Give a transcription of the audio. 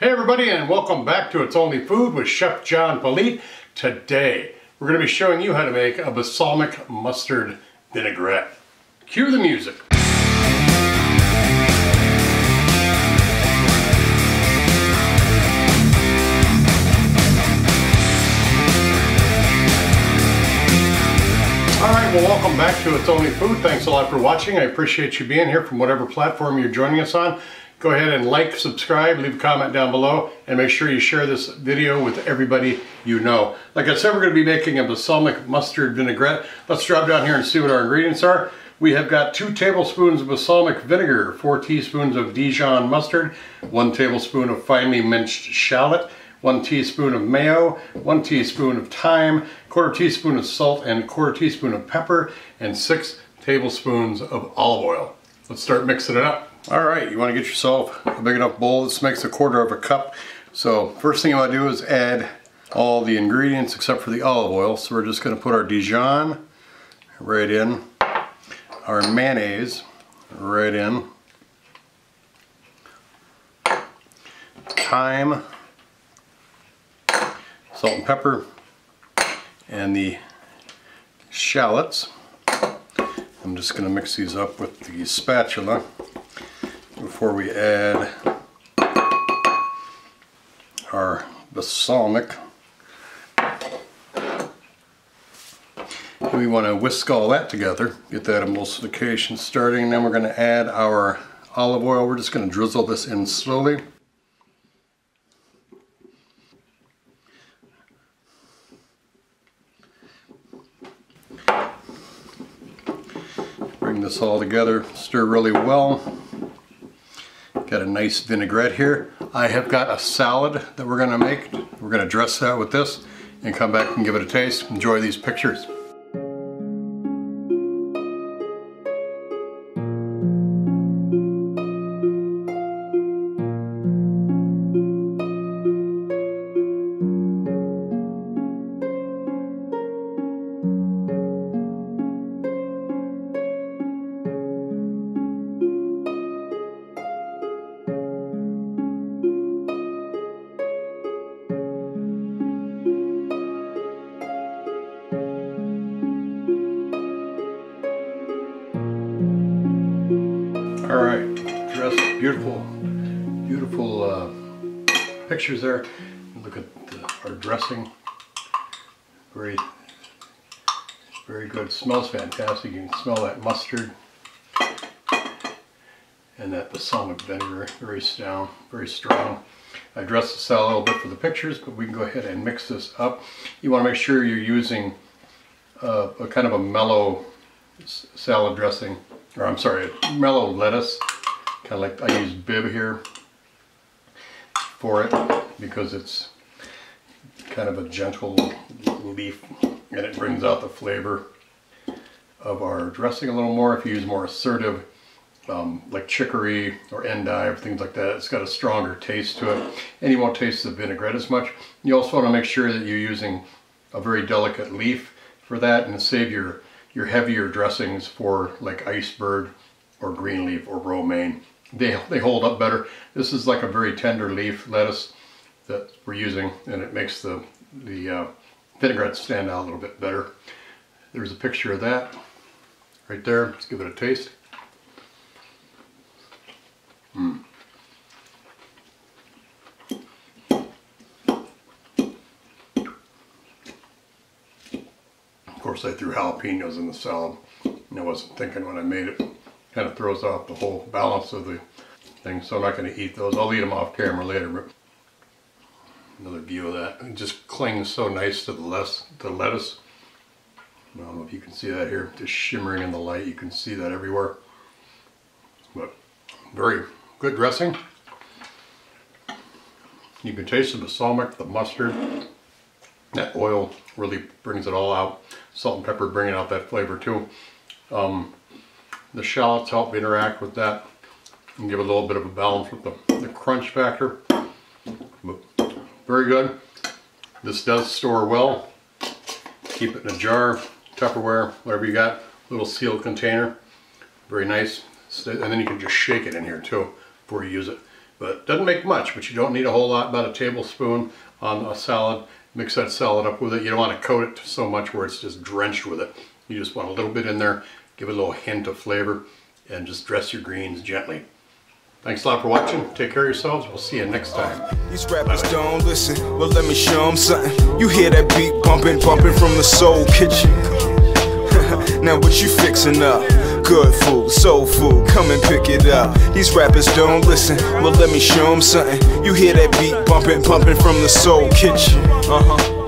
Hey everybody and welcome back to It's Only Food with Chef John Politte. Today we're going to be showing you how to make a balsamic mustard vinaigrette. Cue the music. Alright, well welcome back to It's Only Food. Thanks a lot for watching. I appreciate you being here from whatever platform you're joining us on go ahead and like, subscribe, leave a comment down below, and make sure you share this video with everybody you know. Like I said, we're going to be making a balsamic mustard vinaigrette. Let's drop down here and see what our ingredients are. We have got two tablespoons of balsamic vinegar, four teaspoons of Dijon mustard, one tablespoon of finely minced shallot, one teaspoon of mayo, one teaspoon of thyme, quarter teaspoon of salt, and quarter teaspoon of pepper, and six tablespoons of olive oil. Let's start mixing it up. All right, you want to get yourself a big enough bowl. This makes a quarter of a cup. So first thing you want to do is add all the ingredients except for the olive oil. So we're just going to put our Dijon right in, our mayonnaise right in, thyme, salt and pepper, and the shallots. I'm just going to mix these up with the spatula before we add our balsamic. We want to whisk all that together, get that emulsification starting, then we're going to add our olive oil. We're just going to drizzle this in slowly. Bring this all together, stir really well. Got a nice vinaigrette here. I have got a salad that we're gonna make. We're gonna dress that with this and come back and give it a taste. Enjoy these pictures. All right, dress, beautiful, beautiful uh, pictures there. Look at the, our dressing. Very, very good. Smells fantastic. You can smell that mustard and that balsamic vinegar. Very strong, very strong. I dressed the salad a little bit for the pictures, but we can go ahead and mix this up. You want to make sure you're using uh, a kind of a mellow salad dressing or I'm sorry, mellow lettuce. Kind of like I use Bibb here for it because it's kind of a gentle leaf and it brings out the flavor of our dressing a little more. If you use more assertive um, like chicory or endive, things like that, it's got a stronger taste to it and you won't taste the vinaigrette as much. You also want to make sure that you're using a very delicate leaf for that and save your your heavier dressings for like iceberg or green leaf or romaine. They, they hold up better. This is like a very tender leaf lettuce that we're using and it makes the, the uh, vinaigrette stand out a little bit better. There's a picture of that right there. Let's give it a taste. Course I threw jalapenos in the salad. And I wasn't thinking when I made it. Kind of throws off the whole balance of the thing. So I'm not going to eat those. I'll eat them off camera later. But another view of that. It just clings so nice to the, less, the lettuce. I don't know if you can see that here. Just shimmering in the light. You can see that everywhere. But very good dressing. You can taste the balsamic, the mustard, that oil really brings it all out. Salt and pepper bringing out that flavor too. Um, the shallots help interact with that and give a little bit of a balance with the, the crunch factor. But very good. This does store well. Keep it in a jar, Tupperware, whatever you got. Little sealed container. Very nice. And then you can just shake it in here too before you use it. But doesn't make much, but you don't need a whole lot, about a tablespoon on a salad. Mix that salad up with it. You don't want to coat it so much where it's just drenched with it. You just want a little bit in there, give it a little hint of flavor, and just dress your greens gently. Thanks a lot for watching. Take care of yourselves. We'll see you next time. These rappers don't listen. Well, let me show them something. You hear that beat bumping, bumping from the soul kitchen. now what you fixing up? Good food, soul food, come and pick it up. These rappers don't listen. Well, let me show them something. You hear that beat bumping, bumping from the soul kitchen. Uh huh.